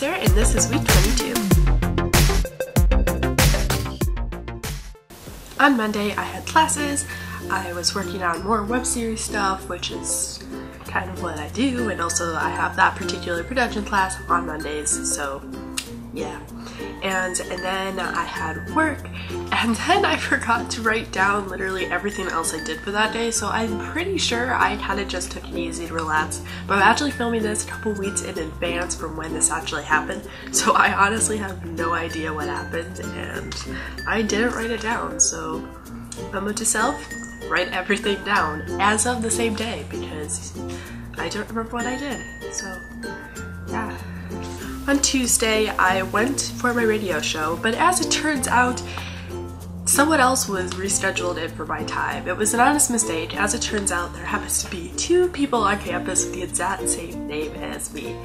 And this is week 22. On Monday, I had classes. I was working on more web series stuff, which is kind of what I do, and also I have that particular production class on Mondays, so yeah. And and then I had work, and then I forgot to write down literally everything else I did for that day. So I'm pretty sure I kind of just took it easy to relax. But I'm actually filming this a couple weeks in advance from when this actually happened. So I honestly have no idea what happened, and I didn't write it down. So memo to self: write everything down as of the same day because I don't remember what I did. So yeah. On Tuesday, I went for my radio show, but as it turns out, someone else was rescheduled in for my time. It was an honest mistake. As it turns out, there happens to be two people on campus with the exact same name as me.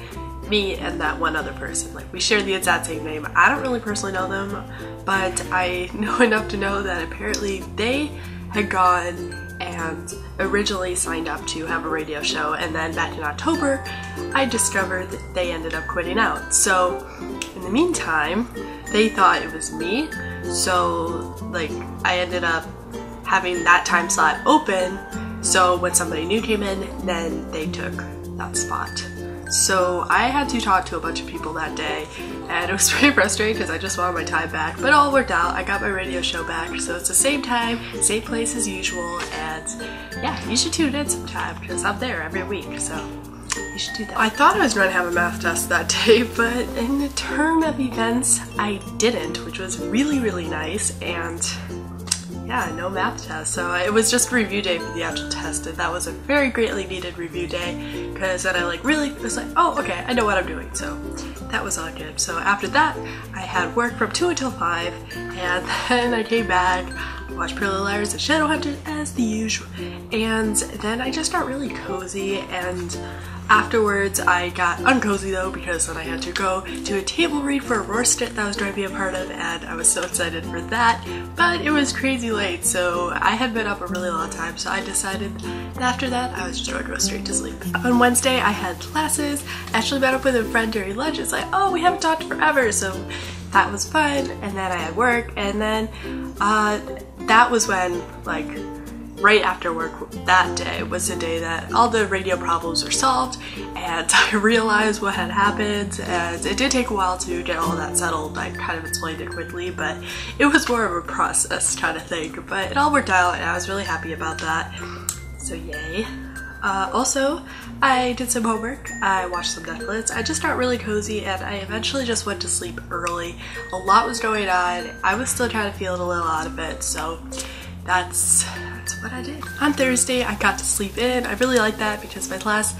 Me and that one other person. Like, we share the exact same name. I don't really personally know them, but I know enough to know that apparently they had gone and originally signed up to have a radio show and then back in October I discovered that they ended up quitting out. So in the meantime, they thought it was me. So like I ended up having that time slot open. So when somebody new came in, then they took that spot. So I had to talk to a bunch of people that day and it was pretty frustrating because I just wanted my time back, but it all worked out. I got my radio show back, so it's the same time, same place as usual, and yeah, you should tune in sometime because I'm there every week, so you should do that. I thought I was going to have a math test that day, but in the turn of events, I didn't, which was really, really nice, and yeah, no math test. So it was just review day for the actual test, and that was a very greatly needed review day because then I like really was like, oh, okay, I know what I'm doing. So that was all good. So after that, I had work from 2 until 5, and then I came back, watched Pretty Little Liars and Shadowhunters as the usual, and then I just got really cozy and Afterwards, I got uncozy though because then I had to go to a table read for a State that I was going to be a part of and I was so excited for that, but it was crazy late so I had been up a really long time so I decided that after that I was just going to go straight to sleep. On Wednesday I had classes, I actually met up with a friend during lunch, it's like oh we haven't talked forever so that was fun and then I had work and then uh, that was when like right after work that day was the day that all the radio problems were solved and I realized what had happened and it did take a while to get all that settled. I kind of explained it quickly but it was more of a process kind of thing but it all worked out and I was really happy about that. So yay. Uh, also, I did some homework, I watched some Netflix, I just got really cozy and I eventually just went to sleep early. A lot was going on, I was still trying to feel a little out of it, so that's that's what I did. On Thursday, I got to sleep in. I really like that because my class,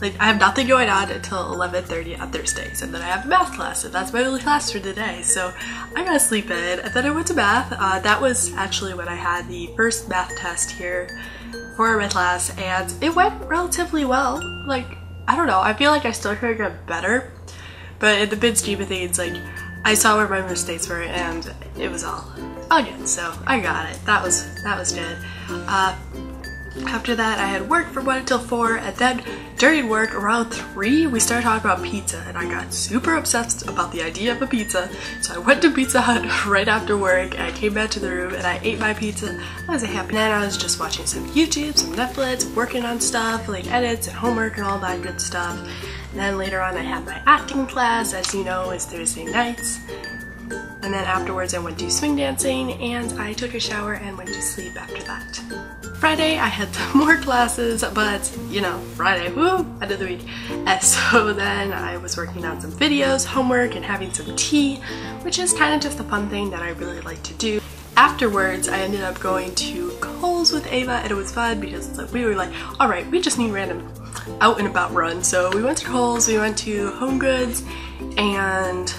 like I have nothing going on until 11.30 on Thursdays and then I have a math class and that's my only class for the day. So I got to sleep in and then I went to math. Uh, that was actually when I had the first math test here for my class and it went relatively well. Like, I don't know, I feel like I still could have got better, but in the big scheme of things, like I saw where my mistakes were and it was all good. So I got it. That was that was good. Uh, after that, I had work from 1 until 4, and then during work, around 3, we started talking about pizza, and I got super obsessed about the idea of a pizza, so I went to Pizza Hut right after work, and I came back to the room, and I ate my pizza. I was a happy. Then I was just watching some YouTube, some Netflix, working on stuff, like edits and homework and all that good stuff. Then later on, I had my acting class, as you know, is Thursday nights. And then afterwards I went to swing dancing and I took a shower and went to sleep after that. Friday I had some more classes, but you know, Friday, woo, end of the week. And so then I was working on some videos, homework, and having some tea, which is kind of just a fun thing that I really like to do. Afterwards, I ended up going to Kohl's with Ava and it was fun because like, we were like, all right, we just need random out and about run. So we went to Kohl's, we went to Home Goods, and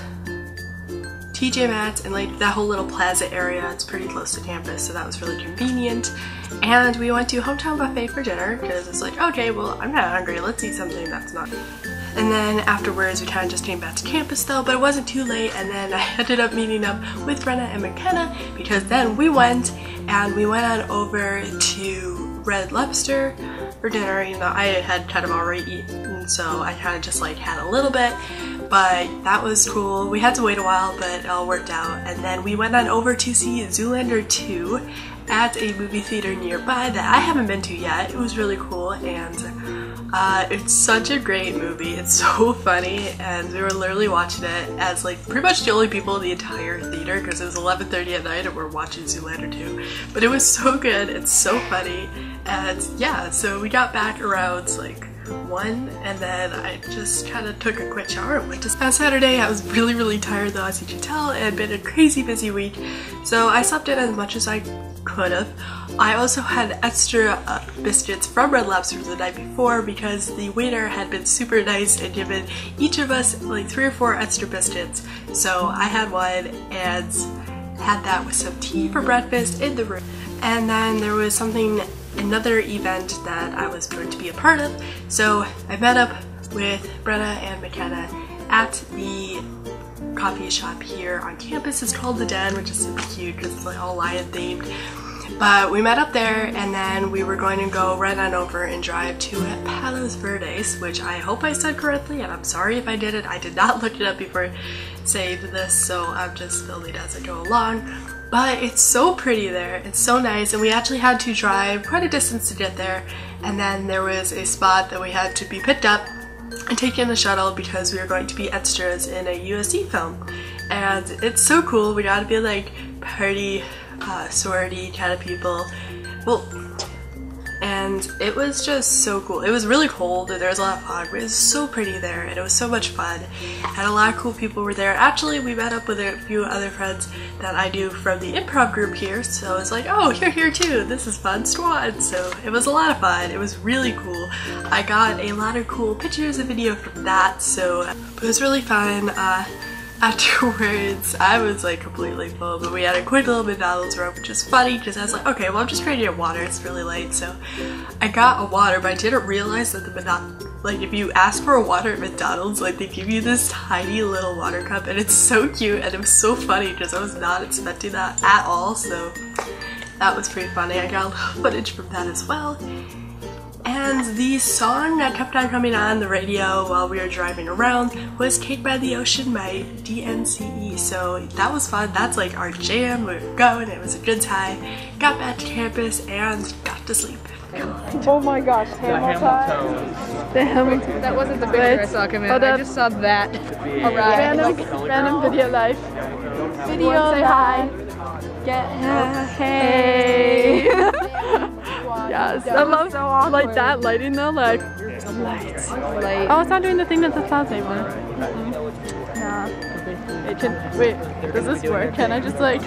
TJ Maxx and like that whole little plaza area. It's pretty close to campus, so that was really convenient. And we went to Hometown Buffet for dinner because it's like, okay, well, I'm not hungry. Let's eat something that's not. And then afterwards, we kind of just came back to campus though, but it wasn't too late. And then I ended up meeting up with Brenna and McKenna because then we went and we went on over to Red Lobster for dinner. You know, I had kind of already eaten, so I kind of just like had a little bit. but that was cool. We had to wait a while, but it all worked out. And then we went on over to see Zoolander 2 at a movie theater nearby that I haven't been to yet. It was really cool and uh, it's such a great movie. It's so funny and we were literally watching it as like pretty much the only people in the entire theater because it was 11.30 at night and we're watching Zoolander 2. But it was so good, it's so funny and yeah, so we got back around like one and then I just kind of took a quick shower and went to on Saturday. I was really really tired though as you can tell. It had been a crazy busy week so I slept in as much as I could have. I also had extra uh, biscuits from Red Lobster the night before because the waiter had been super nice and given each of us like three or four extra biscuits. So I had one and had that with some tea for breakfast in the room. And then there was something another event that I was going to be a part of. So I met up with Brenna and McKenna at the coffee shop here on campus. It's called The Den, which is super cute because it's like all lion themed. But we met up there and then we were going to go right on over and drive to Palos Verdes, which I hope I said correctly and I'm sorry if I did it. I did not look it up before I saved this, so I'm just it as I go along. But it's so pretty there, it's so nice, and we actually had to drive quite a distance to get there, and then there was a spot that we had to be picked up and taken in the shuttle because we were going to be extras in a USC film. And it's so cool, we got to be like party, uh, sorority kind of people. Well, and it was just so cool. It was really cold there was a lot of fog, but it was so pretty there and it was so much fun. And a lot of cool people were there. Actually, we met up with a few other friends that I do from the improv group here, so I was like, oh, you're here too, this is fun squad. So it was a lot of fun, it was really cool. I got a lot of cool pictures and video from that, so it was really fun. Uh, afterwards, I was like completely full, but we had a quick little McDonald's run, which is funny because I was like, okay, well, I'm just trying to get water. It's really late, so I got a water, but I didn't realize that the McDonald's, like, if you ask for a water at McDonald's, like, they give you this tiny little water cup, and it's so cute, and it was so funny because I was not expecting that at all, so that was pretty funny. I got a little footage from that as well. And the song that kept on coming on the radio while we were driving around was Cake by the Ocean by DNCE. So that was fun. That's like our jam. We were going. It was a good time. Got back to campus and got to sleep. Oh my gosh, Hamilton. The Hamilton. That wasn't the picture Wait, I saw come in. I just saw that arrive. Random, random video life. Video say hi. Get hey. Yes, I love so like that lighting though, like lights. Light. Oh, it's not doing the thing that the clouds anymore. Mm -mm. Nah. It can wait. Does this work? Can I just like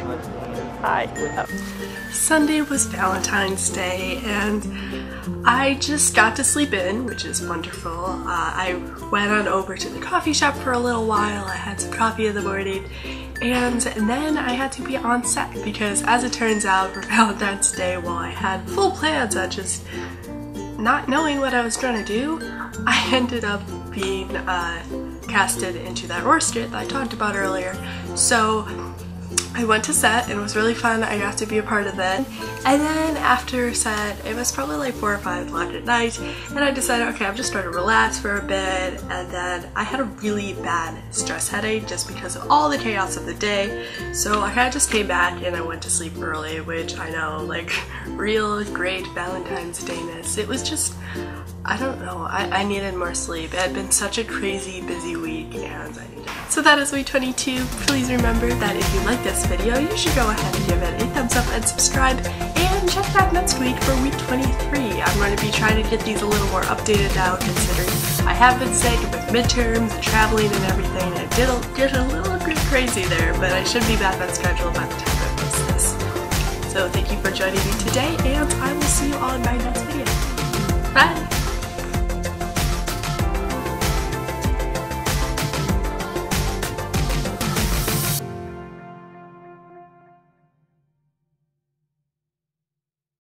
hi? Oh. Sunday was Valentine's Day and I just got to sleep in, which is wonderful. Uh, I went on over to the coffee shop for a little while. I had some coffee in the morning and then I had to be on set because as it turns out for Valentine's Day, while I had full plans on just not knowing what I was trying to do, I ended up being uh, casted into that orchestra that I talked about earlier. So I went to set and it was really fun. I got to be a part of it. And then after set, it was probably like 4 or 5 o'clock at night and I decided, okay, I'm just going to relax for a bit and then I had a really bad stress headache just because of all the chaos of the day. So I kind of just came back and I went to sleep early, which I know, like, real great Valentine's Dayness. It was just, I don't know, I, I needed more sleep. It had been such a crazy busy week and I needed so that is week 22. Please remember that if you like this video, you should go ahead and give it a thumbs up and subscribe. And check back next week for week 23. I'm going to be trying to get these a little more updated now considering I have been sick with midterms traveling and everything. I did a, get a little bit crazy there, but I should be back on schedule by the time I post this. So thank you for joining me today, and I will see you all in my next video. Bye!